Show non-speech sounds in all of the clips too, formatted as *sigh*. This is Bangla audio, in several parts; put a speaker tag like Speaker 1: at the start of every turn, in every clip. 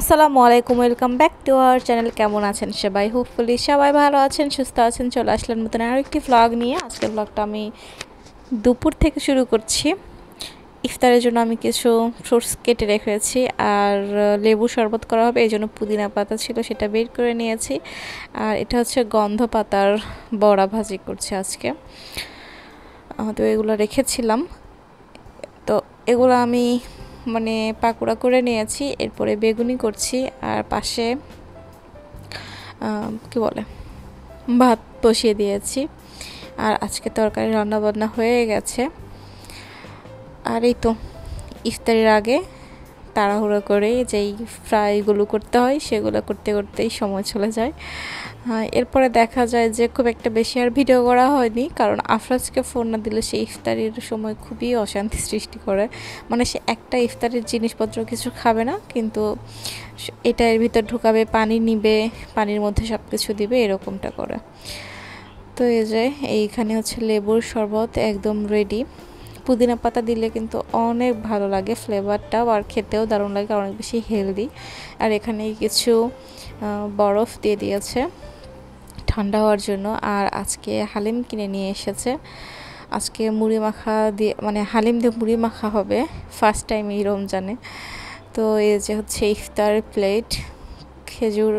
Speaker 1: আসসালামু আলাইকুম, welcome back to our channel. কেমন আছেন সবাই? হোপফুলি সবাই ভালো আছেন, সুস্থ আছেন, চলে আসলেন নতুন আরও একটি ভ্লগ নিয়ে। আজকের ভ্লগটা আমি দুপুর থেকে শুরু করছি। ইফতারের জন্য আমি কিছু ফ্রুটস কেটে রেখেছি আর লেবু শরবত করা হবে, এই জন্য পুদিনা পাতা ছিল, সেটা বের করে নিয়েছি। আর এটা হচ্ছে গন্ধ পাতার বড়া ভাজি করছি আজকে। তো এগুলো রেখেছিলাম। তো এগুলো আমি মানে পাকোড়া করে নিয়েছি, এরপরে বেগুনি করছি, আর পাশে কি বলে, ভাত বসিয়ে দিয়েছি। আর আজকে তরকারি রান্নাবান্না হয়ে গেছে। আর এই তো, ইফতারির আগে তাড়াহুড়ো করে যেই ফ্রাইগুলো করতে হয়, সেগুলো করতে করতেই সময় চলে যায়। এরপরে দেখা যায় যে খুব একটা বেশি আর ভিডিও করা হয়নি, কারণ আফরাজকে ফোন না দিলে সে ইফতারির সময় খুবই অশান্তি সৃষ্টি করে। মানে সে একটা ইফতারির জিনিসপত্র কিছু খাবে না, কিন্তু এটা এর ভিতর ঢুকাবে, পানি নিবে, পানির মধ্যে সব কিছু দিবে, এরকমটা করে। তো এই যে, এইখানে হচ্ছে লেবুর শরবত একদম রেডি পুদিনা পাতা দিলে কিন্তু অনেক ভালো লাগে ফ্লেভারটাও আর খেতেও দারুণ লাগে, অনেক বেশি হেলদি আর এখানে কিছু বরফ দিয়ে দিয়েছে ঠান্ডা হওয়ার জন্য। আর আজকে হালিম কিনে নিয়ে এসেছে। আজকে মুড়ি মাখা দিয়ে মানে হালিম দিয়ে মুড়ি মাখা হবে ফার্স্ট টাইম এই রমজানে। তো এই যে হচ্ছে ইফতার প্লেট খেজুর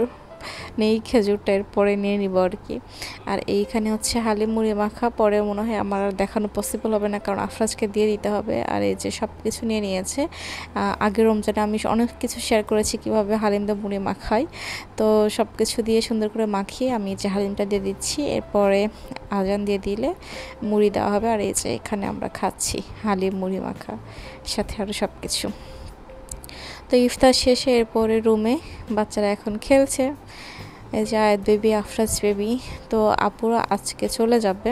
Speaker 1: নেই, খেজুরটা এরপরে নিয়ে নিব আর কি। আর এইখানে হচ্ছে হালিম মুড়ি মাখা, পরে মনে হয় আমার আর দেখানো পসিবল হবে না, কারণ আফরাজকে দিয়ে দিতে হবে। আর এই যে সব কিছু নিয়ে নিয়েছে আগের রমজানে আমি অনেক কিছু শেয়ার করেছি কীভাবে হালিম দিয়ে মুড়ি মাখাই। তো সব কিছু দিয়ে সুন্দর করে মাখিয়ে আমি যে হালিমটা দিয়ে দিচ্ছি, এরপরে আজান দিয়ে দিলে মুড়ি দেওয়া হবে। আর এই যে এখানে আমরা খাচ্ছি হালিম মুড়ি মাখা, সাথে আরও সব কিছু তো ইফতার শেষে এরপরে রুমে বাচ্চারা এখন খেলছে। এই যে আয়াত বেবি, আফরাজ বেবি, তো আপুরা আজকে চলে যাবে।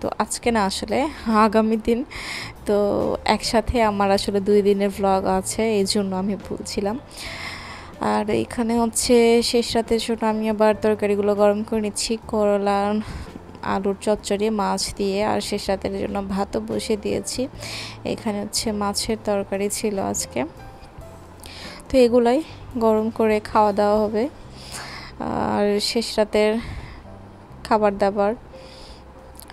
Speaker 1: তো আজকে না আসলে, আগামী দিন। তো একসাথে আমার আসলে দুই দিনের ভ্লগ আছে, এই জন্য আমি বলছিলাম। আর এখানে হচ্ছে শেষ রাতের জন্য আমি আবার তরকারিগুলো গরম করে নিচ্ছি করলা আলুর চচ্চড়ি, মাছ দিয়ে আর শেষ রাতের জন্য ভাতও বসিয়ে দিয়েছি। এখানে হচ্ছে মাছের তরকারি ছিল আজকে। তো এগুলাই গরম করে খাওয়া দাওয়া হবে। আর শেষ রাতের খাবার দাবার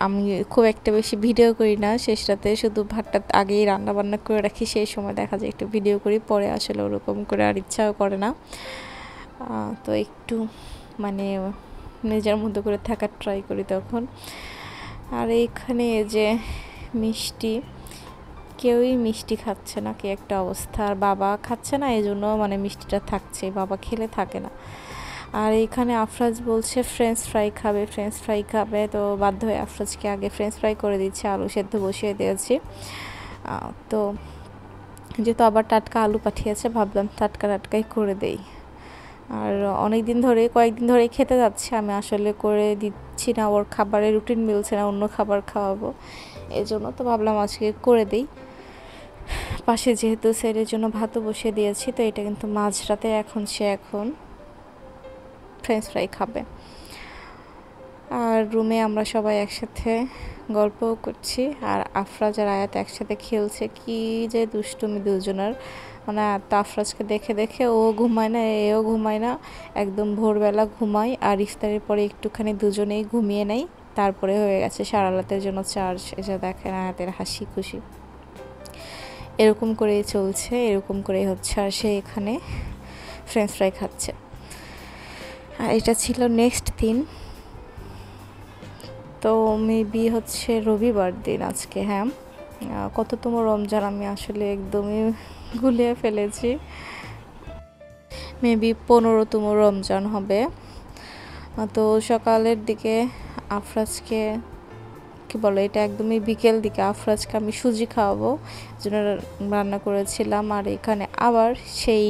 Speaker 1: আমি খুব একটা বেশি ভিডিও করি না। শেষ রাতে শুধু ভাতটা আগেই রান্না বান্না করে রাখি, সেই সময় দেখা যায় একটু ভিডিও করি, পরে আসলে ওরকম করে আর ইচ্ছাও করে না। তো একটু মানে নিজের মতো করে থাকার ট্রাই করি তখন। আর এইখানে যে মিষ্টি, কেউই মিষ্টি খাচ্ছে না, কি একটা অবস্থা। আর বাবা খাচ্ছে না এই জন্য মানে মিষ্টিটা থাকছে বাবা খেলে থাকে না। আর এইখানে আফরাজ বলছে ফ্রেঞ্চ ফ্রাই খাবে ফ্রেঞ্চ ফ্রাই খাবে। তো বাধ্য হয়ে আফরাজকে আগে ফ্রেঞ্চ ফ্রাই করে দিচ্ছে, আলু সেদ্ধ বসিয়ে দিয়েছি। তো যেহেতু আবার টাটকা আলু পাঠিয়েছে, ভাবলাম টাটকা টাটকাই করে দেই। আর অনেক দিন ধরে, কয়েকদিন ধরে খেতে যাচ্ছে। আমি আসলে করে দিচ্ছি না, ওর খাবারে রুটিন মিলছে না, অন্য খাবার খাওয়াবো। এই জন্য তো ভাবলাম আজকে করে দিই। পাশে যেহেতু সেরের জন্য ভাতও বসিয়ে দিয়েছি, তো এটা কিন্তু মাঝরাতে এখন সে এখন ফ্রেঞ্চ ফ্রাই খাবে। আর রুমে আমরা সবাই একসাথে গল্পও করছি। আর আফরাজ আর আয়াত একসাথে খেলছে। কি যে দুষ্টুমি দুজনের। মানে তাফরাজকে দেখে দেখে ও ঘুমায় না, এও ঘুমায় না। একদম ভোরবেলা ঘুমায় আর ইফতারের পরে একটুখানি দুজনেই ঘুমিয়ে নেয় তারপরে হয়ে গেছে সারা রাতের জন্য চার্জ। এসে দেখেন আয়াতের হাসি খুশি। এরকম করেই চলছে, এরকম করেই হচ্ছে। আর সে এখানে ফ্রেঞ্চ ফ্রাই খাচ্ছে। আর এটা ছিল নেক্সট দিন। তো মেবি হচ্ছে রবিবার দিন আজকে হ্যাঁ? কততম রমজান আমি আসলে একদমই *laughs* গুলিয়ে ফেলেছি। মেবি পনেরোতম রমজান হবে। তো সকালের দিকে আফরাজকে, কি বলে, এটা একদমই বিকেল দিকে আফরাজকে আমি সুজি খাওয়াবো জন্য রান্না করেছিলাম। আর এখানে আবার সেই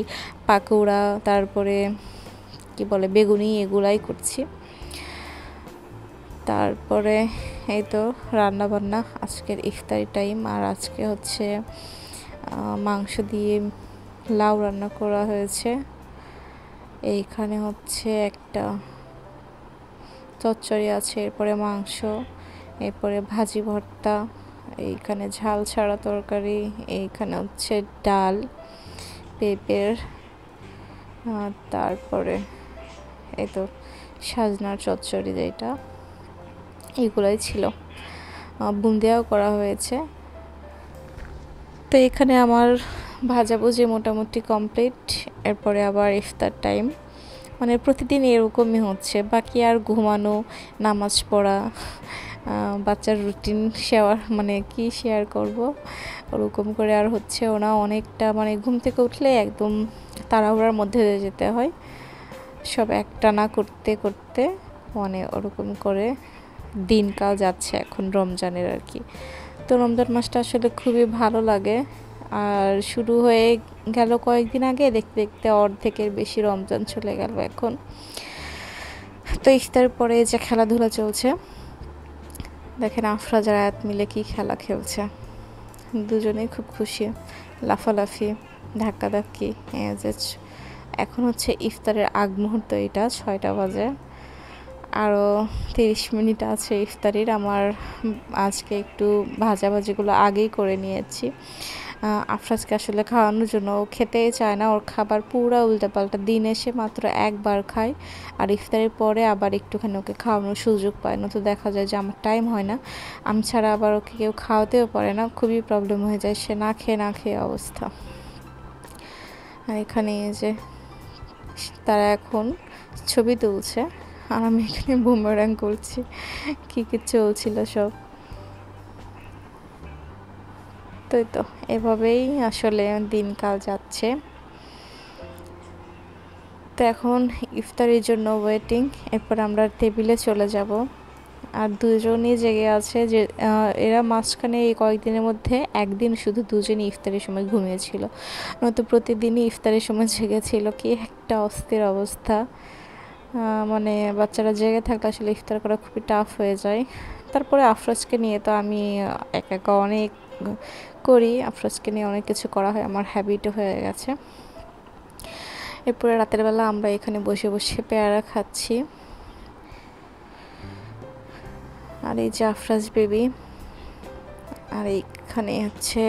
Speaker 1: পাকোড়া, তারপরে কি বলে, বেগুনি, এগুলাই করছি। তারপরে এই তো রান্না বান্না আজকের ইফতারি টাইম। আর আজকে হচ্ছে মাংস দিয়ে লাউ রান্না করা হয়েছে। এইখানে হচ্ছে একটা চচ্চড়ি আছে, এরপরে মাংস, এরপরে ভাজি ভর্তা, এইখানে ঝাল ছাড়া তরকারি, এইখানে হচ্ছে ডাল, পেঁপের তারপরে এই তো সাজনার চচ্চড়ি যেটা। এগুলোই ছিল। বুন্দিয়াও করা হয়েছে। তো এখানে আমার ভাজাভুজি মোটামুটি কমপ্লিট এরপরে আবার ইফতার টাইম মানে প্রতিদিন এরকমই হচ্ছে। বাকি আর ঘুমানো, নামাজ পড়া বাচ্চার রুটিন শেয়ার মানে কি শেয়ার করব? ওরকম করে আর হচ্ছে ওনা অনেকটা মানে ঘুম থেকে উঠলে একদম তাড়াহুড়ার মধ্যে যেতে হয়। সব একটা না করতে করতে মানে ওরকম করে দিনকাল যাচ্ছে এখন রমজানের আর কি। তো রমজান মাসটা আসলে খুবই ভালো লাগে। আর শুরু হয়ে গেল কয়েকদিন আগে, দেখতে দেখতে অর্ধেকের বেশি রমজান চলে গেল এখন। তো ইফতার পরে যে খেলাধুলা চলছে, দেখেন আফরাজ আর আয়াত মিলে কি খেলা খেলছে। দুজনেই খুব খুশি, লাফালাফি, ধাক্কাধাক্কি এখন হচ্ছে ইফতারের আগ মুহূর্ত এটা, ছয়টা বাজে। আরও তিরিশ মিনিট আছে ইফতারির। আমার আজকে একটু ভাজাভাজিগুলো আগেই করে নিয়েছি। আফরাজকে আসলে খাওয়ানোর জন্য ও খেতেই চায় না। ওর খাবার পুরো উল্টাপাল্টা। দিন এসে মাত্র একবার খায় আর ইফতারের পরে আবার একটুখানি ওকে খাওয়ানোর সুযোগ পায় না। তো দেখা যায় যে আমার টাইম হয় না। আমি ছাড়া আবার ওকে কেউ খাওয়াতেও পারে না। খুবই প্রবলেম হয়ে যায়। সে না খেয়ে না খেয়ে অবস্থা। এখানে যে তারা এখন ছবি তুলছে। আর আমি এখানে বুমেরাং করছি। কী কী চলছিল সব। তাই তো, এভাবেই আসলে দিনকাল যাচ্ছে। তো এখন ইফতারের জন্য ওয়েটিং এরপর আমরা টেবিলে চলে যাব। আর দুজনই জেগে আছে যে এরা মাঝখানে এই কয়েকদিনের মধ্যে একদিন শুধু দুজনই ইফতারের সময় ঘুমিয়েছিল। নয়তো প্রতিদিনই ইফতারের সময় জেগেছিল। কি একটা অস্থির অবস্থা। মানে বাচ্চারা জেগে থাকলে আসলে ইফতার করা খুবই টাফ হয়ে যায়। তারপরে আফরাজকে নিয়ে তো আমি এক একা অনেক করি। আফরোজকে নিয়ে অনেক কিছু করা হয়, আমার হ্যাবিটও হয়ে গেছে। এরপরে রাতের বেলা আমরা এখানে বসে বসে পেয়ারা খাচ্ছি। আর এই যে আফরাজ বেবি আর এইখানে হচ্ছে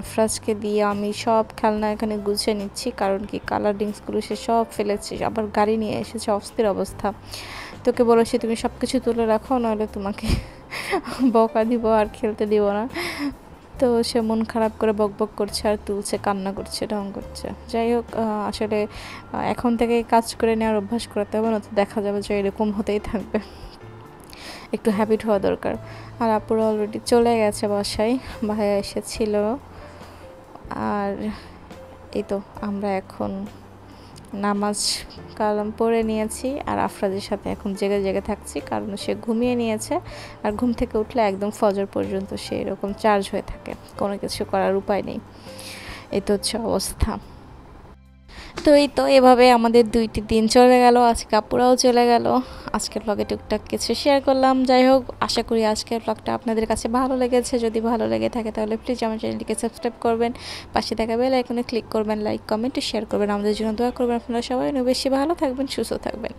Speaker 1: আফরাজকে দিয়ে আমি সব খেলনা এখানে গুছিয়ে নিচ্ছি। কারণ কি? কালার ড্রিঙ্কসগুলো সে সব ফেলেছে, আবার গাড়ি নিয়ে এসেছে, অস্থির অবস্থা। তোকে বলেছি, তুমি সব কিছু তুলে রাখো নাহলে তোমাকে *laughs* বকা দিব আর খেলতে দিব না। তো সে মন খারাপ করে বক বক করছে আর তুলছে, কান্না করছে, ঢং করছে। যাই হোক আসলে এখন থেকে কাজ করে নেওয়ার অভ্যাস করাতে হবে না তো দেখা যাবে যে এরকম হতেই থাকবে। একটু হ্যাবিট হওয়া দরকার। আর আপুরা অলরেডি চলে গেছে বাসায়, ভাইয়া এসেছিল। আর এই তো আমরা এখন নামাজ কালাম পড়ে নিয়েছি আর আফরাজের সাথে এখন জেগে জেগে থাকছি কারণ সে ঘুমিয়ে নিয়েছে আর ঘুম থেকে উঠলে একদম ফজর পর্যন্ত সে এরকম চার্জ হয়ে থাকে। কোনো কিছু করার উপায় নেই। এই তো হচ্ছে অবস্থা। তো এই তো এভাবে আমাদের দুইটি দিন চলে গেল, আজকে কাপুরাও চলে গেল। আজকের ব্লগে টুকটাক কিছু শেয়ার করলাম। যাই হোক, আশা করি আজকের ব্লগটা আপনাদের কাছে ভালো লেগেছে। যদি ভালো লেগে থাকে তাহলে প্লিজ আমার চ্যানেলটিকে সাবস্ক্রাইব করবেন। পাশে থাকা বেল আইকনে ক্লিক করবেন লাইক কমেন্ট শেয়ার করবেন। আমাদের জন্য দোয়া করবেন আপনারা সবাই। বেশি ভালো থাকবেন, সুস্থ থাকবেন।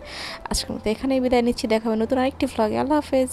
Speaker 1: আজকের মতো এখানেই বিদায় নিচ্ছি। দেখাবেন নতুন আরেকটি ব্লগে আল্লাহ হাফেজ।